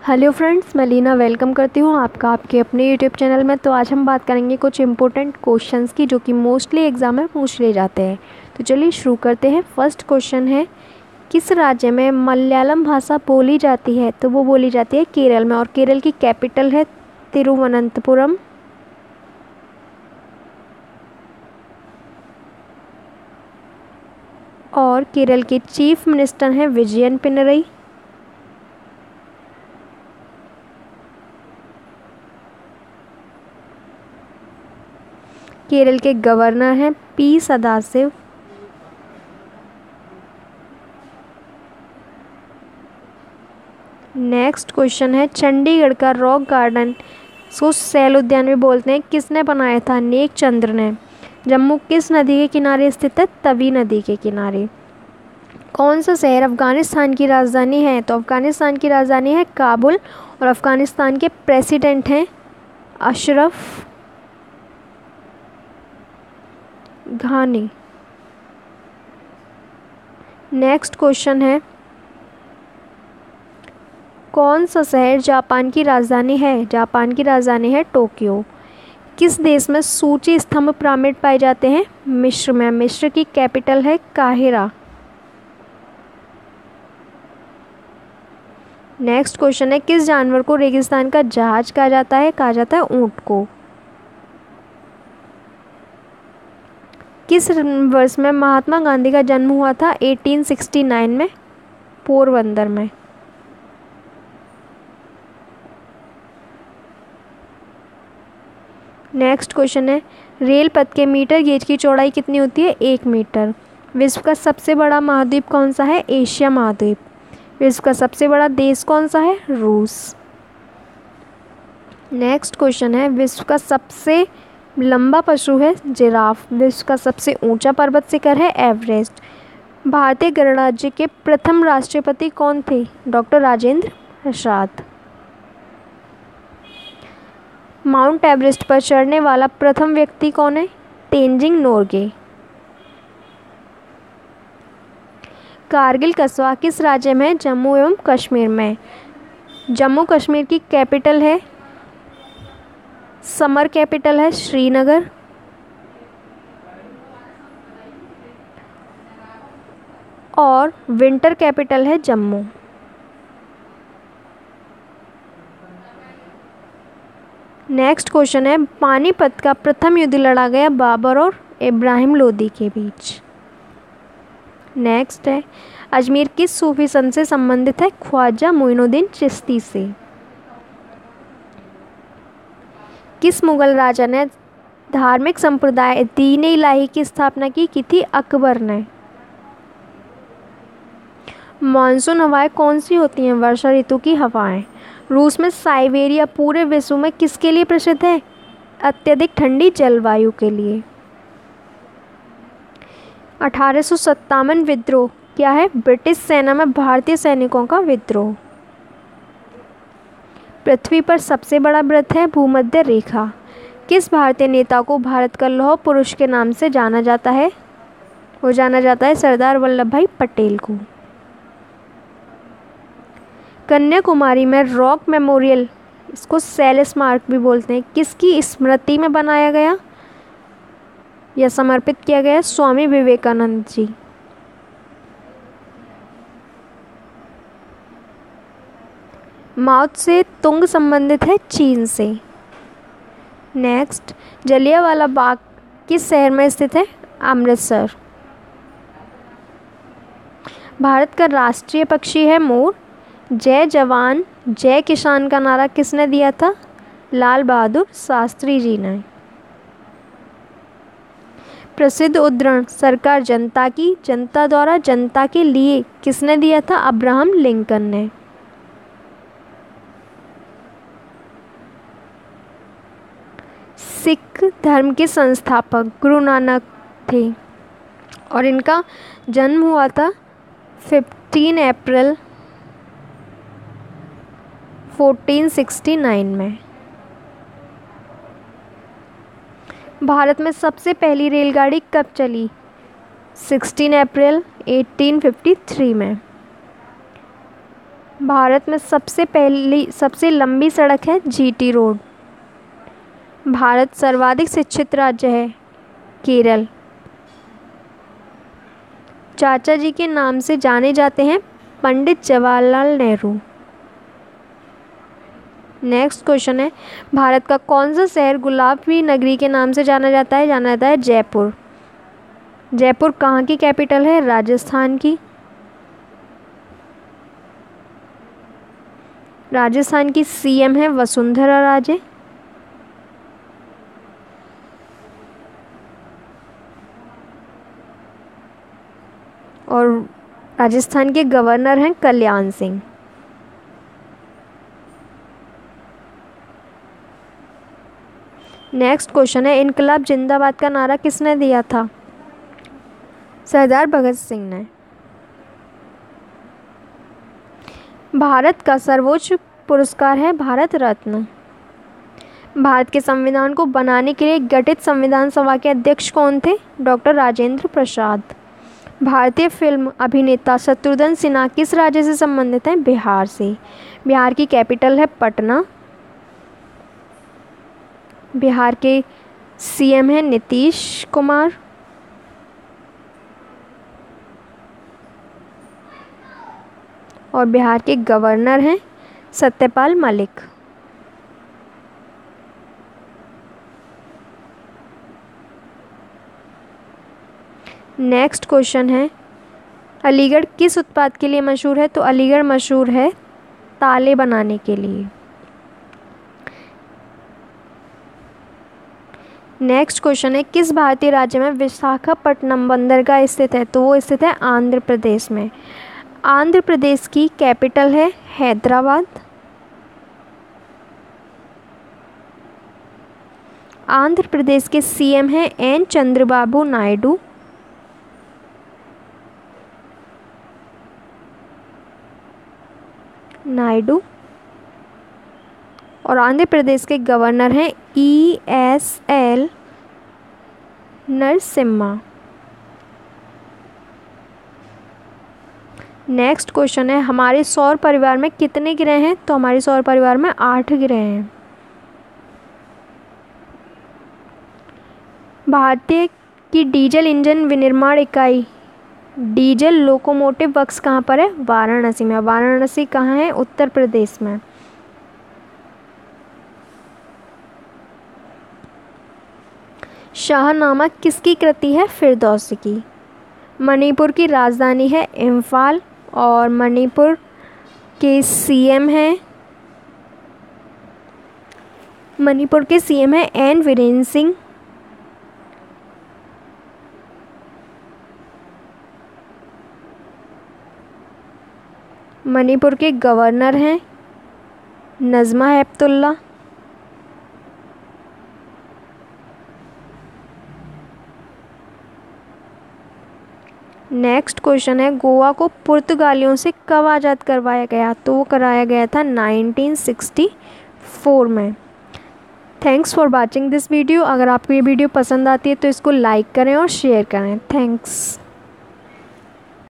Hello friends मैं Leena welcome करती हूँ आपका आपके अपने यूट्यूब चैनल में। तो आज हम बात करेंगे कुछ इंपॉर्टेंट क्वेश्चंस की, जो कि मोस्टली एग्ज़ाम में पूछ ले जाते हैं। तो चलिए शुरू करते हैं। फ़र्स्ट क्वेश्चन है, किस राज्य में मलयालम भाषा बोली जाती है? तो वो बोली जाती है केरल में, और केरल की कैपिटल है तिरुवनंतपुरम। और केरल के चीफ मिनिस्टर हैं विजयन पिनरई। केरल के गवर्नर हैं पी सदाशिव। नेक्स्ट क्वेश्चन है, चंडीगढ़ का रॉक गार्डन। इसको सैल उद्यान भी बोलते हैं, किसने बनाया था? नेक चंद्र ने। जम्मू किस नदी के किनारे स्थित है? तवी नदी के किनारे। कौन सा शहर अफ़गानिस्तान की राजधानी है? तो अफ़गानिस्तान की राजधानी है काबुल और अफ़गानिस्तान के प्रेसिडेंट हैं अशरफ। घानी नेक्स्ट क्वेश्चन है, कौन सा शहर जापान की राजधानी है? जापान की राजधानी है टोक्यो। किस देश में सूची स्तंभ पिरामिड पाए जाते हैं? मिस्र में। मिस्र की कैपिटल है काहिरा। नेक्स्ट क्वेश्चन है, किस जानवर को रेगिस्तान का जहाज़ कहा जाता है? कहा जाता है ऊँट को। किस वर्ष में महात्मा गांधी का जन्म हुआ था? 1869 में, पोरबंदर में। नेक्स्ट क्वेश्चन है, रेल पथ के मीटर गेज की चौड़ाई कितनी होती है? एक मीटर। विश्व का सबसे बड़ा महाद्वीप कौन सा है? एशिया महाद्वीप। विश्व का सबसे बड़ा देश कौन सा है? रूस। नेक्स्ट क्वेश्चन है, विश्व का सबसे लंबा पशु है, जिराफ विश्व का सबसे ऊँचा पर्वत शिखर है, एवरेस्ट। भारतीय गणराज्य के प्रथम राष्ट्रपति कौन थे? Doctor Rajendra Prasad. Mount Everest पर चढ़ने वाला प्रथम व्यक्ति कौन है? तेंजिंग नोरगे। कारगिल कस्बा किस राज्य में जम्मू एवं कश्मीर में। जम्मू कश्मीर की कैपिटल है समर कैपिटल है श्रीनगर। और विंटर कैपिटल है जम्मू। नेक्स्ट क्वेश्चन है, पानीपत का प्रथम युद्ध लड़ा गया बाबर और इब्राहिम लोदी के बीच। नेक्स्ट है, अजमेर किस सूफी संत से संबंधित है? ख्वाजा मोइनुद्दीन चिश्ती से। किस मुगल राजा ने धार्मिक संप्रदाय दीन इलाही की स्थापना की की थी? अकबर ने। मानसून हवाएँ कौन सी होती हैं? वर्षा ऋतु की हवाएँ। रूस में साइबेरिया पूरे विश्व में किसके लिए प्रसिद्ध है? अत्यधिक ठंडी जलवायु के लिए। अठारह सौ सत्तावन विद्रोह। क्या है? ब्रिटिश सेना में भारतीय सैनिकों का विद्रोह। पृथ्वी पर सबसे बड़ा व्रत है भूमध्य रेखा। किस भारतीय नेता को भारत का लौह पुरुष के नाम से जाना जाता है? वो जाना जाता है सरदार वल्लभ भाई पटेल को। कन्याकुमारी में रॉक मेमोरियल, इसको सेल स्मारक भी बोलते हैं। किसकी स्मृति में बनाया गया? या समर्पित किया गया स्वामी विवेकानंद जी। माउथ से तुंग संबंधित है, चीन से। नेक्स्ट जलियावाला बाग किस शहर में स्थित है? अमृतसर। भारत का राष्ट्रीय पक्षी है मोर। जय जवान, जय किसान का नारा किसने दिया था? लाल बहादुर शास्त्री जी ने। प्रसिद्ध उद्धरण, सरकार जनता की, जनता द्वारा जनता के लिए किसने दिया था? अब्राहम लिंकन ने। सिख धर्म के संस्थापक गुरु नानक थे और इनका जन्म हुआ था 15 अप्रैल 1469 में। भारत में सबसे पहली रेलगाड़ी कब चली? 16 अप्रैल 1853 में। भारत में सबसे पहली, सबसे लंबी सड़क है जीटी रोड। भारत सर्वाधिक शिक्षित राज्य है, केरल। चाचा जी के नाम से जाने जाते हैं पंडित जवाहरलाल नेहरू। नेक्स्ट क्वेश्चन है, भारत का कौन सा शहर गुलाबी नगरी के नाम से जाना जाता है? जाना जाता है जयपुर। जयपुर कहाँ की कैपिटल है? राजस्थान की। राजस्थान की सीएम है वसुंधरा राजे। और राजस्थान के गवर्नर हैं कल्याण सिंह। नेक्स्ट क्वेश्चन है, इनकलाब जिंदाबाद का नारा किसने दिया था? सरदार भगत सिंह ने। भारत का सर्वोच्च पुरस्कार है भारत रत्न। भारत के संविधान को बनाने के लिए गठित संविधान सभा के अध्यक्ष कौन थे? डॉक्टर राजेंद्र प्रसाद। भारतीय फ़िल्म अभिनेता शत्रुघ्न सिन्हा किस राज्य से संबंधित हैं? बिहार से। बिहार की कैपिटल है पटना। बिहार के सीएम हैं नीतीश कुमार। और बिहार के गवर्नर हैं सत्यपाल मलिक। नेक्स्ट क्वेश्चन है। अलीगढ़ किस उत्पाद के लिए मशहूर है? तो अलीगढ़ मशहूर है ताले बनाने के लिए। नेक्स्ट क्वेश्चन है, किस भारतीय राज्य में विशाखापट्टनम बंदरगाह स्थित है? तो वो स्थित है आंध्र प्रदेश में। आंध्र प्रदेश की कैपिटल है हैदराबाद। आंध्र प्रदेश के सीएम हैं एन चंद्रबाबू नायडू। नायडू और आंध्र प्रदेश के गवर्नर हैं E S L Narasimha. Next question है, हमारे सौर परिवार में कितने ग्रह हैं? तो हमारे सौर परिवार में आठ ग्रह हैं। भारतीय की डीजल इंजन विनिर्माण इकाई डीजल लोकोमोटिव वर्क्स कहाँ पर है? वाराणसी में। वाराणसी कहाँ है? उत्तर प्रदेश में। शाहनामा किसकी कृति है? फिरदौसी की। मणिपुर की राजधानी है इम्फाल और मणिपुर के सीएम हैं। मणिपुर के सीएम हैं एन वीरेंद्र सिंह। मणिपुर के गवर्नर हैं नज़मा हेपतुल्ला नेक्स्ट क्वेश्चन है, गोवा को पुर्तगालियों से कब आज़ाद करवाया गया? तो वो कराया गया था 1964 में। Thanks for watching this video अगर आपको ये वीडियो पसंद आती है तो इसको लाइक करें और शेयर करें। थैंक्स